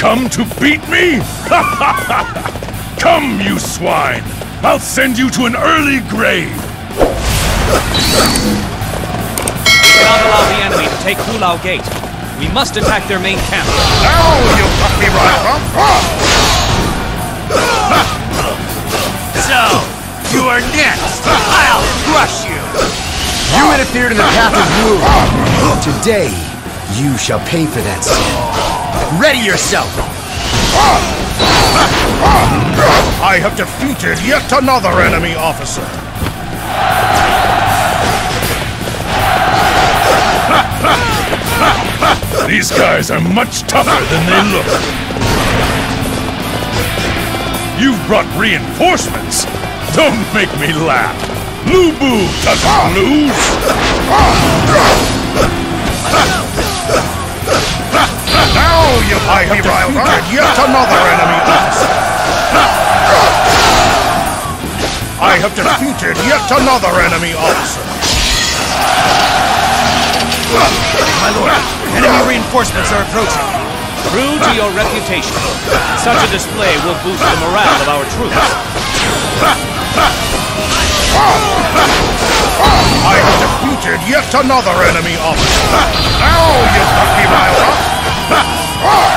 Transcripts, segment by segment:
come to beat me? come, you swine! I'll send you to an early grave! We cannot allow the enemy to take Hu Lao Gate. We must attack their main camp. Now you got me right, So, you are next! I'll crush you! You interfered in the path of Wu. Today, you shall pay for that sin. Ready yourself! I have defeated yet another enemy officer. These guys are much tougher than they look. You've brought reinforcements. Don't make me laugh. Lu Bu doesn't lose. Now you I have defeated yet another enemy officer. I have defeated yet another enemy officer. My lord, enemy reinforcements are approaching. True to your reputation, such a display will boost the morale of our troops. I have defeated yet another enemy officer. Now you me riled up. Now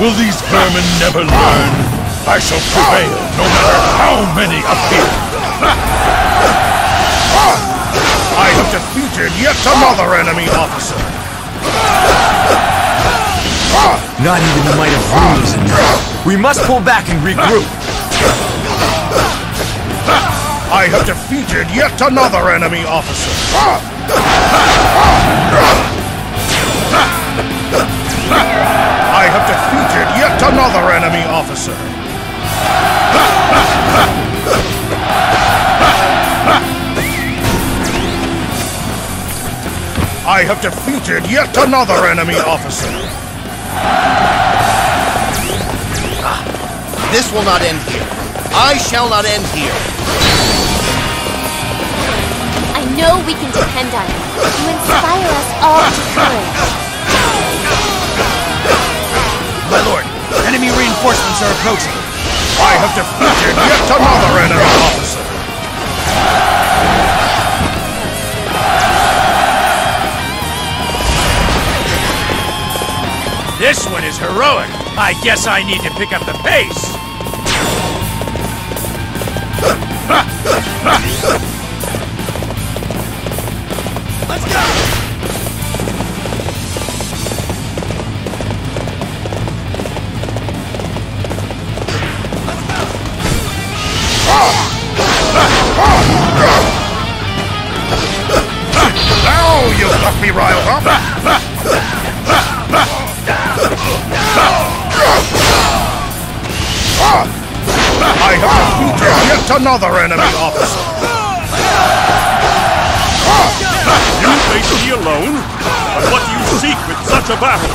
Will these vermin never learn? I shall prevail no matter how many appear. I have defeated yet another enemy officer. Not even the might of is enough. We must pull back and regroup. I have defeated yet another enemy officer. Have another enemy officer. I have defeated yet another enemy officer. This will not end here. I shall not end here. I know we can depend on you. You inspire us all to courage. Enemy reinforcements are approaching. I have defeated yet another enemy officer. This one is heroic. I guess I need to pick up the pace. Let's go! Now you got me riled up. I have defeated yet another enemy officer. You face me alone? But what do you seek with such a battle?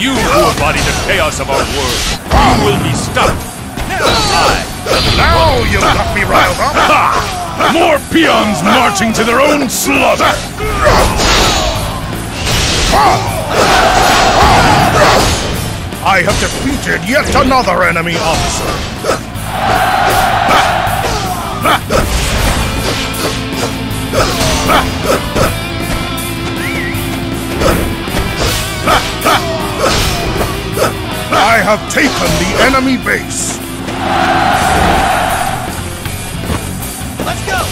You who embody the chaos of our world. You will be stopped. Now you got me riled up. Ha! More peons marching to their own slaughter! I have defeated yet another enemy officer. have taken the enemy base. Let's go!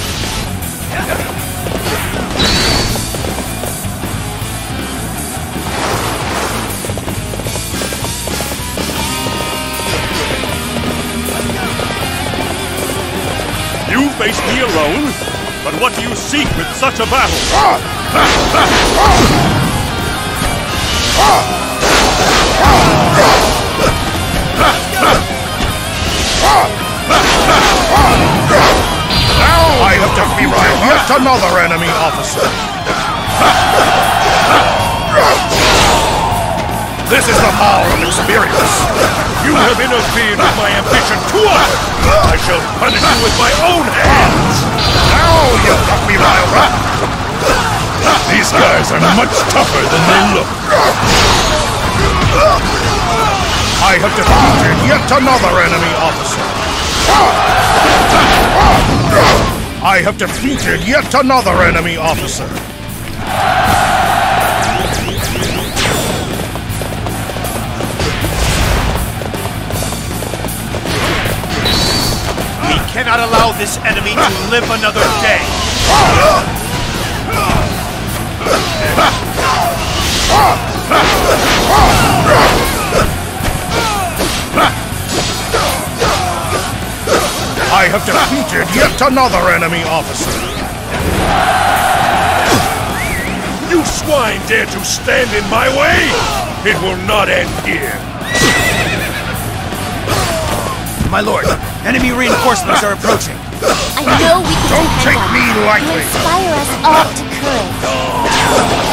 You face me alone? But what do you seek with such a battle? Ah! Ah! Ah! Ah! Ah! Ah! I have defeated yet another enemy officer. This is the power of experience. You have interfered with my ambition too often! I shall punish you with my own hands! Now you've got me riled. These guys are much tougher than they look. I have defeated yet another enemy officer. I have defeated yet another enemy officer. We cannot allow this enemy to live another day. I have defeated yet another enemy officer. You swine dare to stand in my way? It will not end here. My lord, enemy reinforcements are approaching. I know we can Don't take me lightly. You inspire us all to courage.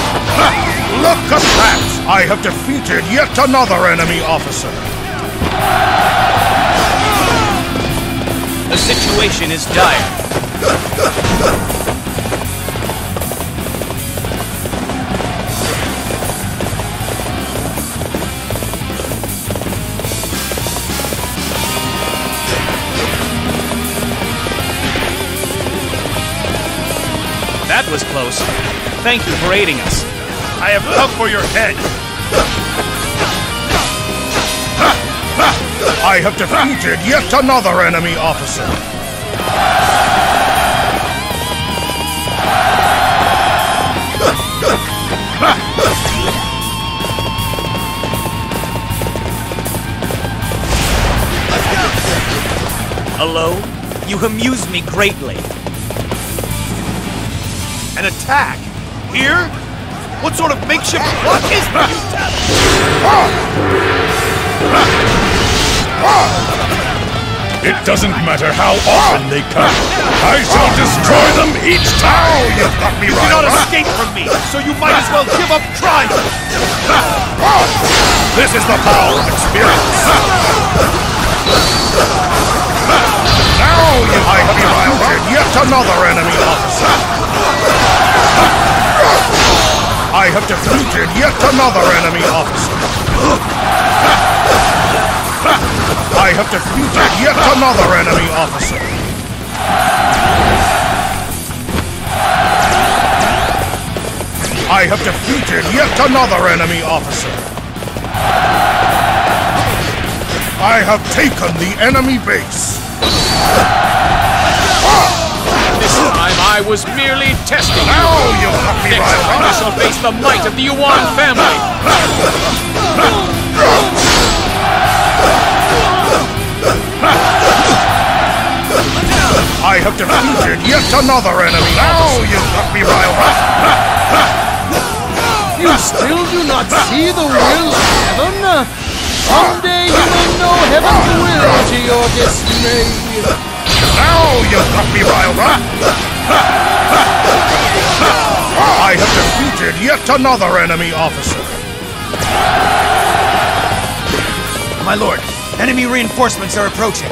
Look at that! I have defeated yet another enemy officer. The situation is dire. That was close. Thank you for aiding us. I have come for your head. I have defeated yet another enemy officer. Hello? You amuse me greatly. An attack? Here? What sort of makeshift plot is this? Ah! It doesn't matter how often they come. I shall destroy them each time! You've got me You cannot escape from me, so you might as well give up trying. This is the power of experience. Now you have defeated yet another enemy officer. I have defeated yet another enemy officer. I have defeated yet another enemy officer. I have defeated yet another enemy officer. I have taken the enemy base. This time I was merely testing you. Now you Next time I shall face the might of the Yuan family. I have defeated yet another enemy. Now you've got me riled up. You still do not see the will of heaven? Someday you will know heaven's will to your dismay. Now you've got me riled up. I have defeated yet another enemy officer. My lord, enemy reinforcements are approaching.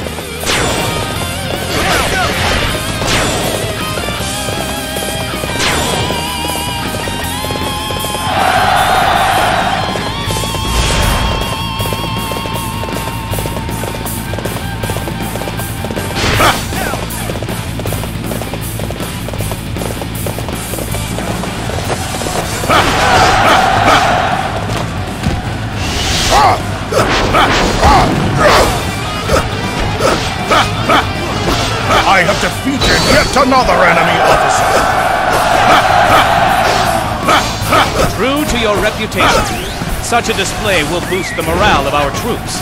I have defeated yet another enemy officer. True to your reputation, such a display will boost the morale of our troops.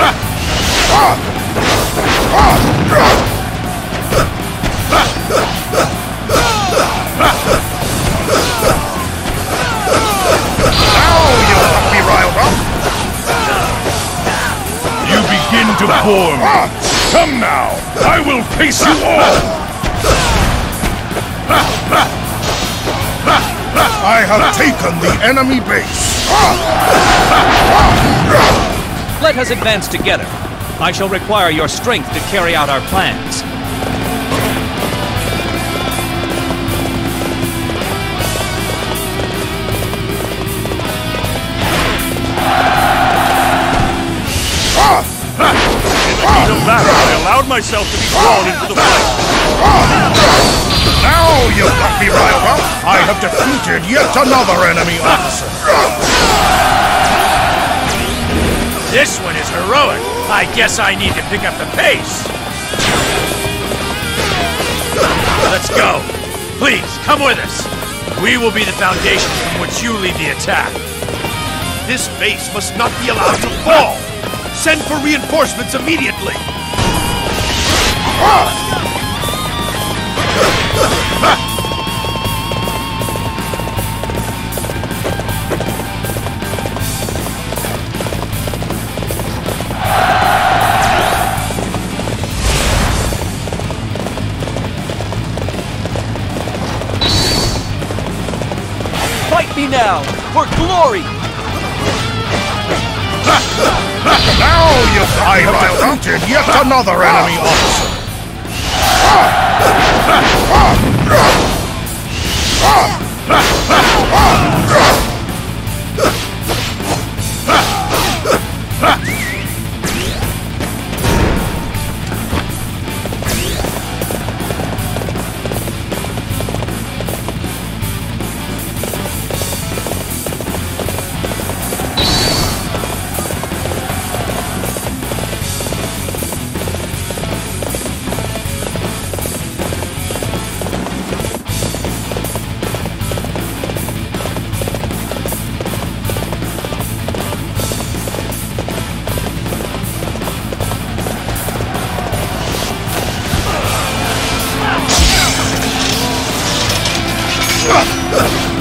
Ah! Ah! Ah! To form. Ah, come now, I will face you all. I have taken the enemy base. Let us advance together. I shall require your strength to carry out our plans. Battle, I allowed myself to be drawn into the fight. Now you've got me riled up. I have defeated yet another enemy officer. This one is heroic. I guess I need to pick up the pace. Let's go. Please, come with us. We will be the foundation from which you lead the attack. This base must not be allowed to fall. Send for reinforcements immediately. Fight me now, for glory! Now got I have defeated yet another enemy officer. Ah!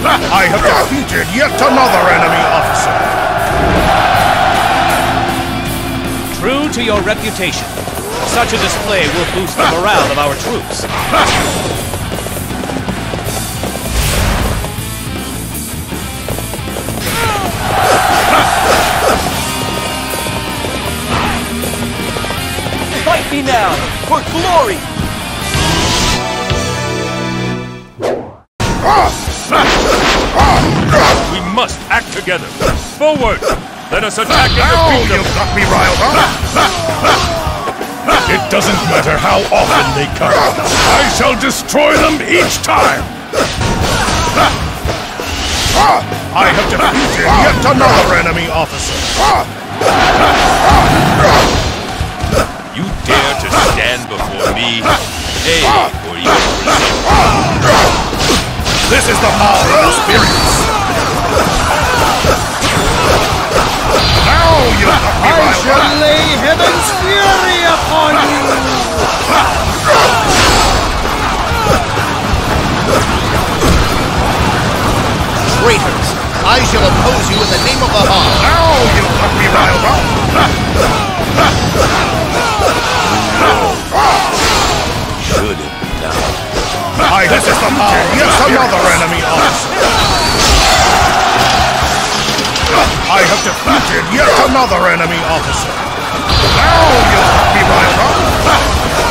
I have defeated yet another enemy officer. True to your reputation, such a display will boost the morale of our troops. Fight me now, for glory! Ah! We must act together. Forward! Let us attack and defeat them. you've got me riled up. It doesn't matter how often they come. I shall destroy them each time. I have defeated yet another enemy officer. You dare to stand before me? For your result. This is the Maul experience. Now you've got me I shall lay heaven's fury upon you! Traitors, I shall oppose you in the name of the Han. Now you've got me riled up. Should have now. I have defeated yet another enemy officer. I have defeated yet another enemy officer. Now you've got me riled up.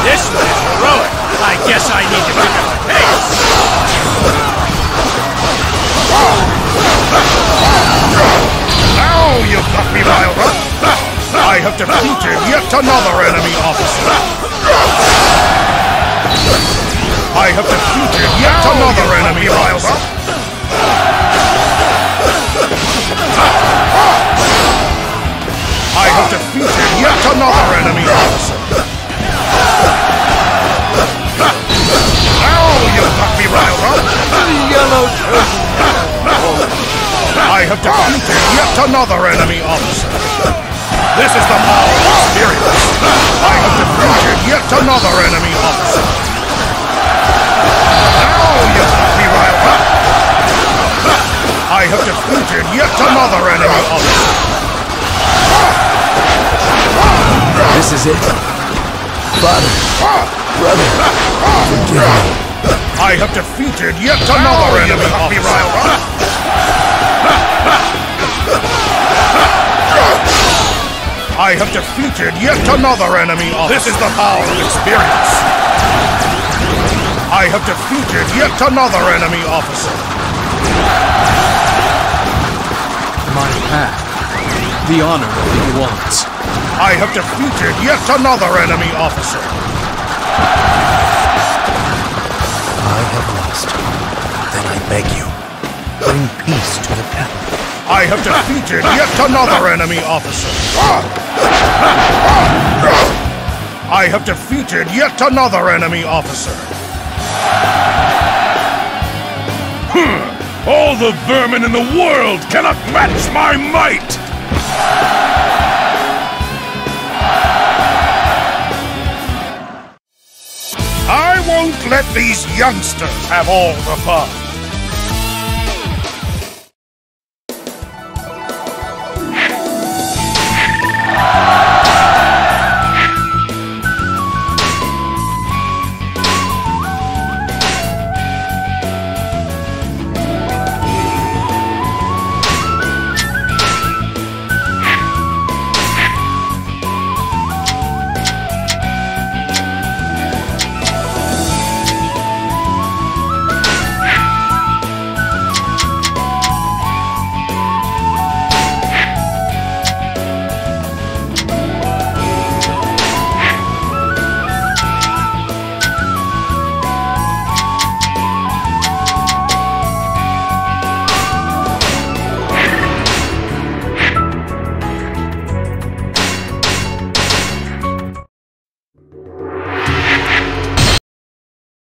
This one is heroic. I guess I need to pick up the pace. Now you've got me riled up. I have defeated yet another enemy officer. I have defeated yet another enemy officer. Have defeated yet another enemy officer. Now you've got me riled up. Yellow! I have defeated yet another enemy officer. This is the Maul experience. I have defeated yet another enemy officer. Now you've got me riled up. I have defeated yet another enemy officer. This This is it. Father, brother, forgive me. I have defeated yet another enemy officer. I have defeated yet another enemy officer. This is the power of experience. I have defeated yet another enemy officer. My path. The honor of the Yuans. I have defeated yet another enemy officer. I have lost. Then I beg you, bring peace to the capital. I have defeated yet another enemy officer. I have defeated yet another enemy officer. Hmm. All the vermin in the world cannot match my might! I won't let these youngsters have all the fun.